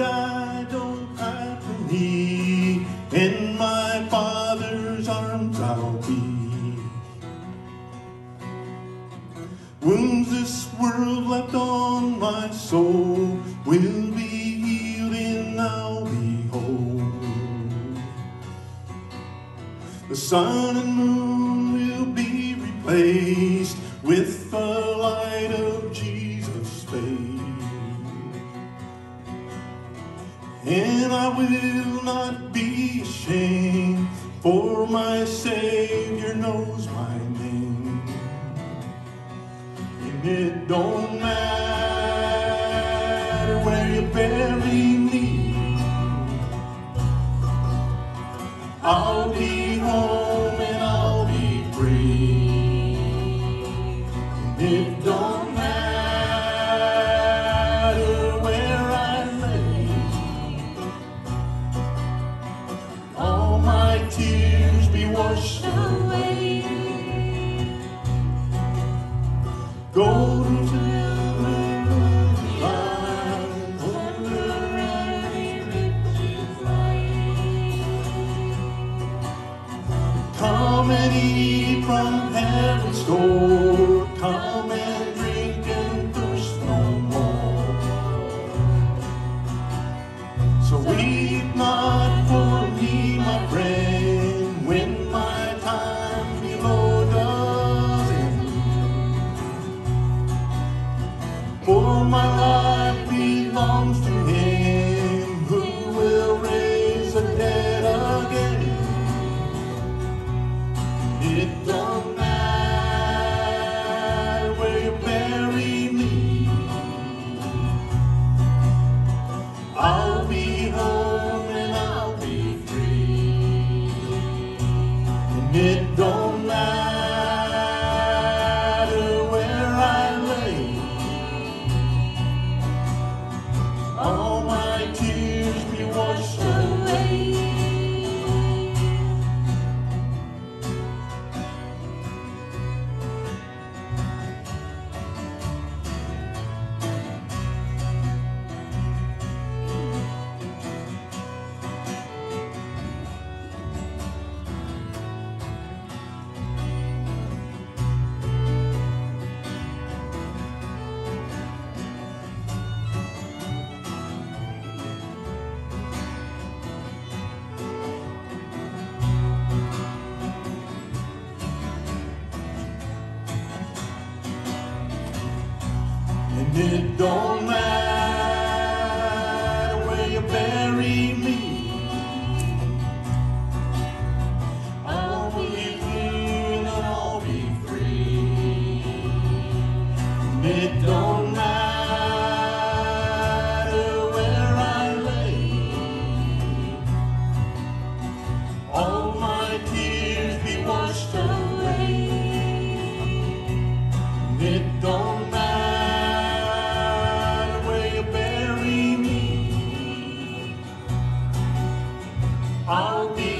I don't have to me. In my Father's arms I'll be. Wounds this world left on my soul will be healed and I'll be whole. The sun and moon will be replaced with And I will not be ashamed, for my Savior knows my name. And it don't matter where you bury me. Washed away. Go to the land Come and eat from heaven's door. Belongs to Him who will raise the dead again. It don't matter it don't matter where you bury me. I'll be here and I'll be free. It don't matter where I lay. All my tears be washed away. It don't I'll be